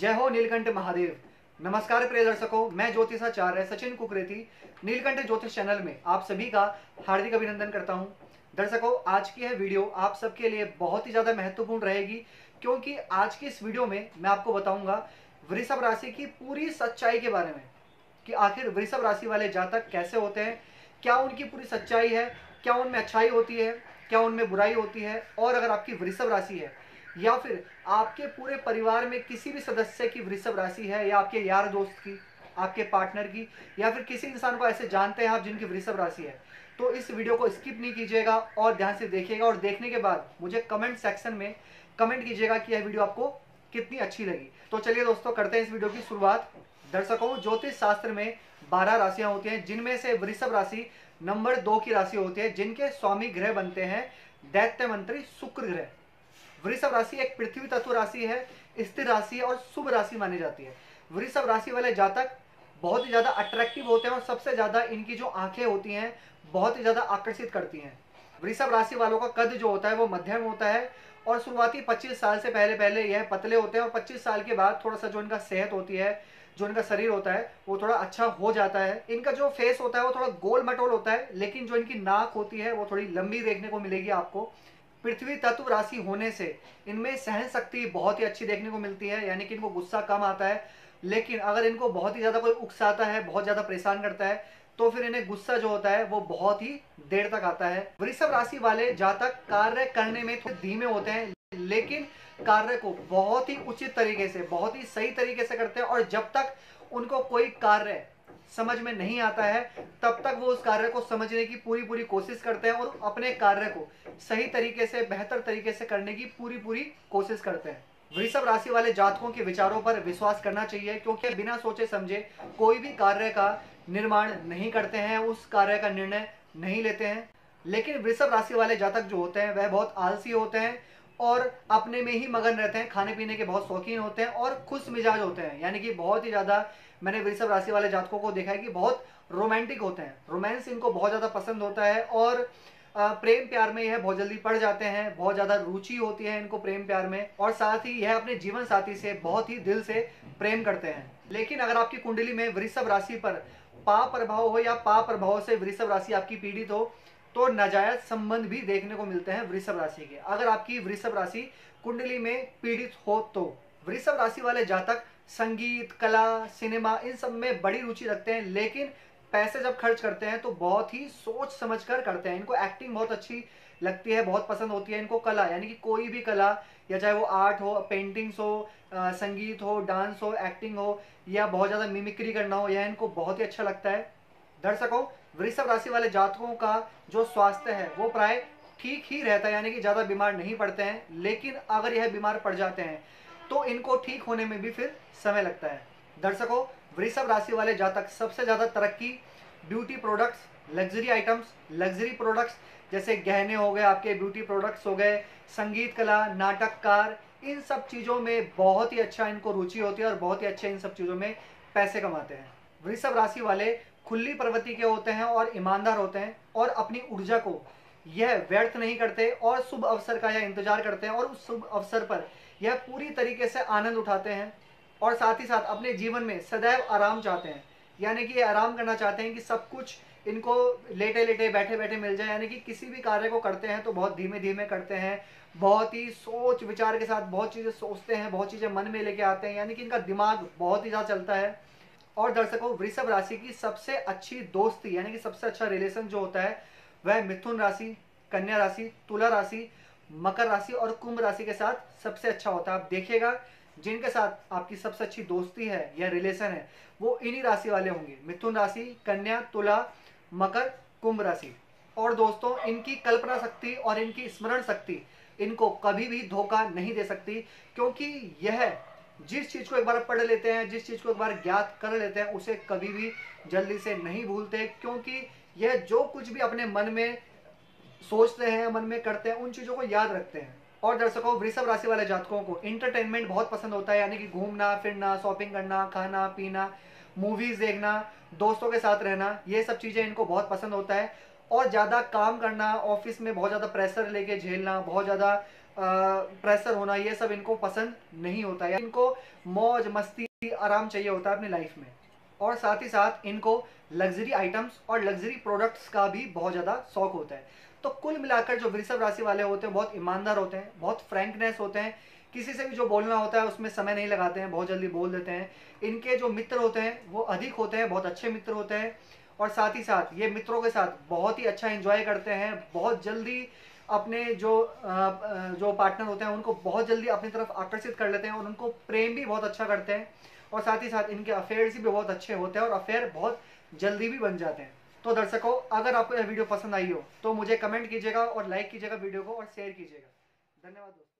जय हो नीलकंठ महादेव। नमस्कार प्रिय दर्शकों, मैं ज्योतिषाचार्य सचिन कुकरेती, नीलकंठ ज्योतिष चैनल में आप सभी का हार्दिक अभिनंदन करता हूँ। दर्शकों, आज की यह वीडियो आप सबके लिए बहुत ही ज़्यादा महत्वपूर्ण रहेगी, क्योंकि आज की इस वीडियो में मैं आपको बताऊँगा वृषभ राशि की पूरी सच्चाई के बारे में, कि आखिर वृषभ राशि वाले जातक कैसे होते हैं, क्या उनकी पूरी सच्चाई है, क्या उनमें अच्छाई होती है, क्या उनमें बुराई होती है, और अगर आपकी वृषभ राशि है या फिर आपके पूरे परिवार में किसी भी सदस्य की वृषभ राशि है, या आपके यार दोस्त की, आपके पार्टनर की, या फिर किसी इंसान को ऐसे जानते हैं आप जिनकी वृषभ राशि है तो इस वीडियो को स्किप नहीं कीजिएगा और ध्यान से देखिएगा और देखने के बाद मुझे कमेंट सेक्शन में कमेंट कीजिएगा कि यह वीडियो आपको कितनी अच्छी लगी। तो चलिए दोस्तों, करते हैं इस वीडियो की शुरुआत। दर्शकों, ज्योतिष शास्त्र में बारह राशियाँ होती हैं, जिनमें से वृषभ राशि नंबर दो की राशि होती है, जिनके स्वामी ग्रह बनते हैं, दैत्य मंत्री शुक्र ग्रह। वृषभ राशि एक पृथ्वी तत्व राशि है, स्थिर राशि है और शुभ राशि मानी जाती है। वृषभ राशि वाले जातक बहुत ही ज़्यादा अट्रैक्टिव होते हैं और सबसे ज़्यादा इनकी जो आँखें होती हैं, बहुत ही ज़्यादा आकर्षित करती हैं। वृषभ राशि वालों का कद जो होता है, वो मध्यम होता है और शुरुआती 25 साल से पहले पहले यह पतले होते हैं और 25 साल के बाद थोड़ा सा जो इनका सेहत होती है, जो इनका शरीर होता है, वो थोड़ा अच्छा हो जाता है। इनका जो फेस होता है, वो थोड़ा गोल मटोल होता है, लेकिन जो इनकी नाक होती है, वो थोड़ी लंबी देखने को मिलेगी आपको। पृथ्वी तत्व राशि होने से इनमें सहन शक्ति बहुत ही अच्छी देखने को मिलती है, यानी कि इनको गुस्सा कम आता है। लेकिन अगर इनको बहुत ही ज़्यादा कोई उकसाता है, बहुत ज़्यादा परेशान करता है तो फिर इन्हें गुस्सा जो होता है, वो बहुत ही देर तक आता है। वृषभ राशि वाले जातक कार्य करने में थोड़े धीमे होते हैं, लेकिन कार्य को बहुत ही उचित तरीके से, बहुत ही सही तरीके से करते हैं, और जब तक उनको कोई कार्य समझ में नहीं आता है, तब तक वो उस कार्य को समझने की पूरी पूरी कोशिश करते हैं और अपने कार्य को सही तरीके से, बेहतर तरीके से करने की पूरी पूरी कोशिश करते हैं। वृषभ राशि वाले जातकों के विचारों पर विश्वास करना चाहिए, क्योंकि बिना सोचे समझे कोई भी कार्य का निर्माण नहीं करते हैं, उस कार्य का निर्णय नहीं लेते हैं। लेकिन वृषभ राशि वाले जातक जो होते हैं, वह बहुत आलसी होते हैं और अपने में ही मगन रहते हैं खाने पीने के बहुत शौकीन होते हैं और खुश मिजाज होते हैं, यानी कि बहुत ही ज़्यादा मैंने वृषभ राशि वाले जातकों को देखा है कि बहुत रोमांटिक होते हैं। रोमांस इनको बहुत ज़्यादा पसंद होता है और प्रेम प्यार में यह बहुत जल्दी पड़ जाते हैं, बहुत ज़्यादा रुचि होती है इनको प्रेम प्यार में और साथ ही यह अपने जीवन साथी से, बहुत ही दिल से प्रेम करते हैं। लेकिन अगर आपकी कुंडली में वृषभ राशि पर पा प्रभाव हो या पा प्रभाव से वृषभ राशि आपकी पीड़ित हो तो नाजायज संबंध भी देखने को मिलते हैं वृषभ राशि के। अगर आपकी वृषभ राशि कुंडली में पीड़ित हो तो। वृषभ राशि वाले जातक संगीत कला सिनेमा इन सब में बड़ी रुचि रखते हैं लेकिन पैसे जब खर्च करते हैं तो बहुत ही सोच समझ कर करते हैं। इनको एक्टिंग बहुत अच्छी लगती है बहुत पसंद होती है इनको कला यानी कि कोई भी कला या चाहे वो आर्ट हो पेंटिंग्स हो आ, संगीत हो डांस हो एक्टिंग हो या बहुत ज़्यादा मिमिक्री करना हो यह इनको बहुत ही अच्छा लगता है। दर्शकों वृषभ राशि वाले जातकों का जो स्वास्थ्य है वो प्राय ठीक ही रहता है यानी कि ज़्यादा बीमार नहीं पड़ते हैं लेकिन अगर यह बीमार पड़ जाते हैं तो इनको ठीक होने में भी फिर समय लगता है। दर्शकों, वृषभ राशि वाले जातक सबसे ज़्यादा तरक्की beauty products luxury items luxury products जैसे गहने हो गए, आपके ब्यूटी प्रोडक्ट्स हो गए, संगीत कला, नाटककार, इन सब चीज़ों में बहुत ही अच्छा इनको रुचि होती है और बहुत ही अच्छे इन सब चीज़ों में पैसे कमाते हैं। वृषभ राशि वाले खुली प्रवृत्ति के होते हैं और ईमानदार होते हैं और अपनी ऊर्जा को यह व्यर्थ नहीं करते और शुभ अवसर का यह इंतज़ार करते हैं और उस शुभ अवसर पर यह पूरी तरीके से आनंद उठाते हैं और साथ ही साथ अपने जीवन में सदैव आराम चाहते हैं। यानी कि आराम करना चाहते हैं कि सब कुछ इनको लेटे लेटे, बैठे बैठे मिल जाए। यानी कि किसी भी कार्य को करते हैं तो बहुत धीमे धीमे करते हैं, बहुत ही सोच विचार के साथ बहुत चीज़ें सोचते हैं, बहुत चीज़ें मन में लेके आते हैं। यानी कि इनका दिमाग बहुत ही ज़्यादा चलता है। और दर्शकों, वृषभ राशि की सबसे अच्छी दोस्ती, यानी कि सबसे अच्छा रिलेशन जो होता है, वह मिथुन राशि, कन्या राशि, तुला राशि मकर राशि और कुंभ राशि के साथ सबसे अच्छा होता है। आप देखिएगा, जिनके साथ आपकी सबसे अच्छी दोस्ती है या रिलेशन है, वो इन्हीं राशि वाले होंगे। मिथुन राशि, कन्या, तुला, मकर, कुंभ राशि। और दोस्तों, इनकी कल्पना शक्ति और इनकी स्मरण शक्ति इनको कभी भी धोखा नहीं दे सकती, क्योंकि यह जिस चीज़ को एक बार पढ़ लेते हैं, जिस चीज़ को एक बार ज्ञात कर लेते हैं, उसे कभी भी जल्दी से नहीं भूलते, क्योंकि यह जो कुछ भी अपने मन में सोचते हैं, मन में करते हैं, उन चीज़ों को याद रखते हैं। और दर्शकों, वृषभ राशि वाले जातकों को इंटरटेनमेंट बहुत पसंद होता है, यानी कि घूमना, फिरना शॉपिंग करना, खाना, पीना मूवीज़ देखना, दोस्तों के साथ रहना, ये सब चीज़ें इनको बहुत पसंद होता है। और ज़्यादा काम करना ऑफ़िस में बहुत ज़्यादा प्रेशर लेके झेलना, बहुत ज़्यादा प्रेशर होना, ये सब इनको पसंद नहीं होता है। इनको मौज, मस्ती, आराम चाहिए होता है अपनी लाइफ में। और साथ ही साथ इनको लग्जरी आइटम्स और लग्जरी प्रोडक्ट्स का भी बहुत ज़्यादा शौक होता है। तो कुल मिलाकर जो वृषभ राशि वाले होते हैं, बहुत ईमानदार होते हैं, बहुत फ्रेंकनेस होते हैं, किसी से भी जो बोलना होता है, उसमें समय नहीं लगाते हैं, बहुत जल्दी बोल देते हैं। इनके जो मित्र होते हैं, वो अधिक होते हैं, बहुत अच्छे मित्र होते हैं, और साथ ही साथ ये मित्रों के साथ बहुत ही अच्छा एंजॉय करते हैं, बहुत जल्दी अपने जो जो पार्टनर होते हैं, उनको बहुत जल्दी अपनी तरफ़ आकर्षित कर लेते हैं, और उनको प्रेम भी बहुत अच्छा करते हैं, और साथ ही साथ इनके अफेयर्स भी बहुत अच्छे होते हैं, और अफेयर बहुत जल्दी भी बन जाते हैं। तो दर्शकों, अगर आपको यह वीडियो पसंद आई हो तो मुझे कमेंट कीजिएगा और लाइक कीजिएगा वीडियो को और शेयर कीजिएगा। धन्यवाद दोस्तों।